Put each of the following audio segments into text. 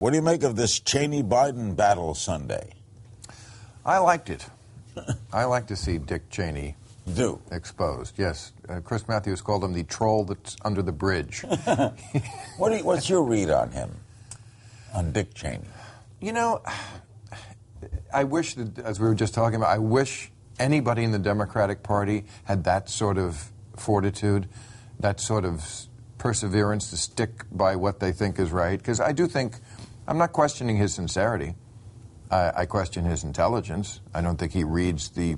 What do you make of this Cheney Biden battle Sunday? I liked it. I like to see Dick Cheney Do. exposed. Yes, uh, Chris Matthews called him the troll that's under the bridge. What do you, what's your read on him? On Dick Cheney? you know, I wish that, as we were just talking about, I wish anybody in the Democratic Party had that sort of fortitude, that sort of perseverance to stick by what they think is right. Because I do think, I'm not questioning his sincerity. I, I question his intelligence. I don't think he reads the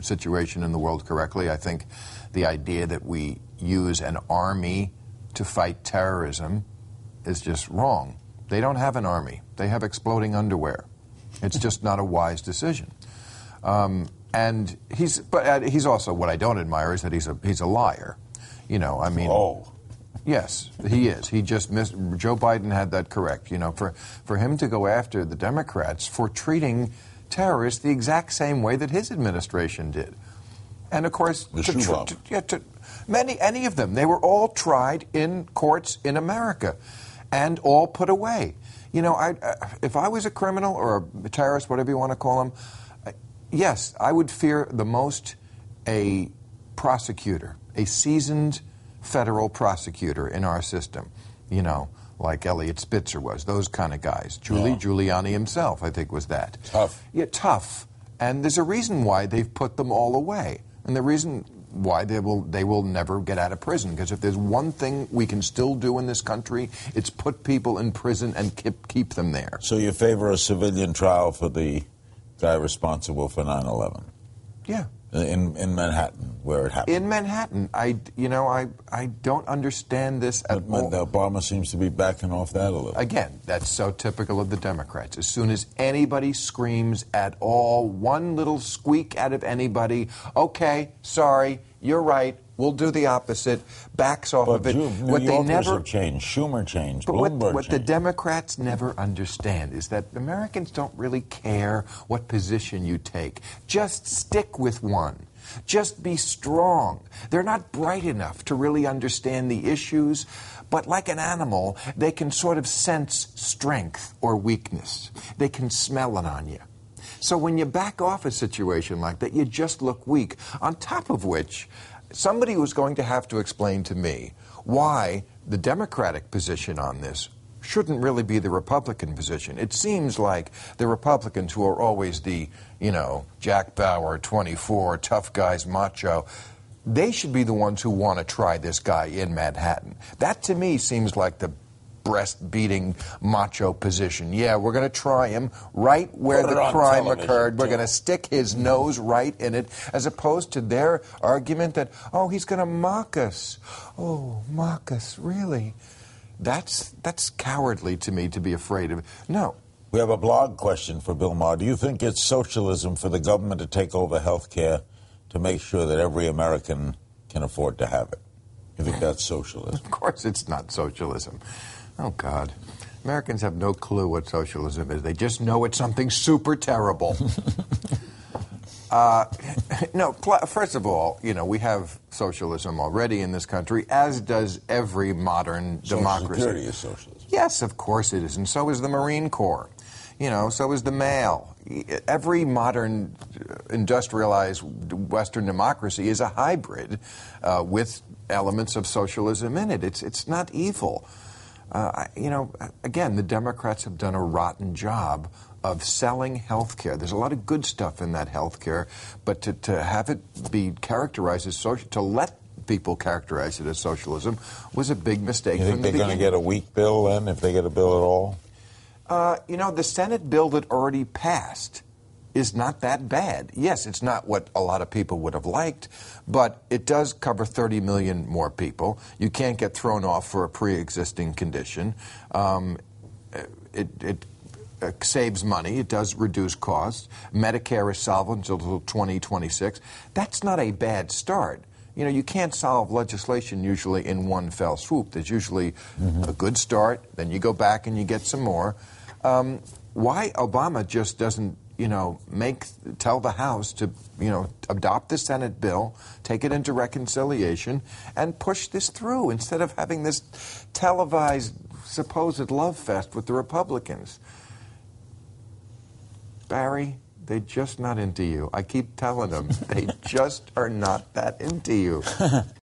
situation in the world correctly. I think the idea that we use an army to fight terrorism is just wrong. They don't have an army, they have exploding underwear. It's just not a wise decision. Um, and he's, but uh, he's also what I don't admire is that he's a he's a liar. You know, I mean, Oh. Yes, he is. He just missed. Joe Biden had that correct. You know, for for him to go after the Democrats for treating terrorists the exact same way that his administration did, and of course, The to tr- to- yeah, to- many any of them, they were all tried in courts in America, and all put away. You know, I, uh, if I was a criminal or a terrorist, whatever you want to call him, yes, I would fear the most a prosecutor, a seasoned federal prosecutor in our system, you know, like Eliot Spitzer was, those kind of guys. Julie Yeah. Giuliani himself, I think, was that. Tough. Yeah, tough. And there's a reason why they've put them all away. And the reason why they will they will never get out of prison because if there's one thing we can still do in this country it's put people in prison and keep, keep them there So you favor a civilian trial for the guy responsible for 9 11 yeah in, in Manhattan, where it happened? in manhattan i you know i i don't understand this at But all Obama seems to be backing off that a little. Again, that's so typical of the Democrats. As soon as anybody screams at all, one little squeak out of anybody, okay, sorry, you're right, we'll do the opposite, backs off but of it. New what they never have changed. Schumer changed. but what, Bloomberg what the changed. Democrats never understand is that Americans don't really care what position you take. Just stick with one. Just be strong. They're not bright enough to really understand the issues, but like an animal, they can sort of sense strength or weakness. They can smell it on you. So when you back off a situation like that, you just look weak. On top of which, somebody was going to have to explain to me why the Democratic position on this shouldn't really be the Republican position. It seems like the Republicans, who are always the, you know, Jack Bauer, 24, tough guys, macho, they should be the ones who want to try this guy in Manhattan. That to me seems like the breast beating macho position. Yeah, we're going to try him right where the crime occurred. We're going to stick his nose right in it, as opposed to their argument that, oh, he's going to mock us. Oh, mock us, really? That's, that's cowardly to me to be afraid of. No. We have a blog question for Bill Maher. Do you think it's socialism for the government to take over health care to make sure that every American can afford to have it? You think that's socialism? Of course, it's not socialism. Oh, God. Americans have no clue what socialism is. They just know it's something super terrible. uh, no, first of all, you know, we have socialism already in this country, as does every modern Social democracy. Security is socialism. Yes, of course it is, and so is the Marine Corps. You know, so is the mail. Every modern uh, industrialized Western democracy is a hybrid uh, with elements of socialism in it. It's it's not evil. Uh, you know, again, the Democrats have done a rotten job of selling health care. There's a lot of good stuff in that health care, but to, to have it be characterized as social, to let people characterize it as socialism was a big mistake You from think the they're going to get a weak bill then, if they get a bill at all? Uh, you know, the Senate bill that already passed is not that bad. Yes, it's not what a lot of people would have liked, but it does cover 30 million more people. You can't get thrown off for a pre existing condition. Um, it, it uh, saves money, it does reduce costs. Medicare is solvent until 2026. That's not a bad start. You know, you can't solve legislation usually in one fell swoop. There's usually a good start, then you go back and you get some more. Um, why Obama just doesn't, you know, make tell the House to, you know, adopt the Senate bill, take it into reconciliation, and push this through instead of having this televised supposed love fest with the Republicans. Barry, they're just not into you. I keep telling them they just are not that into you.